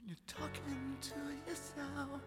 when you're talking to yourself.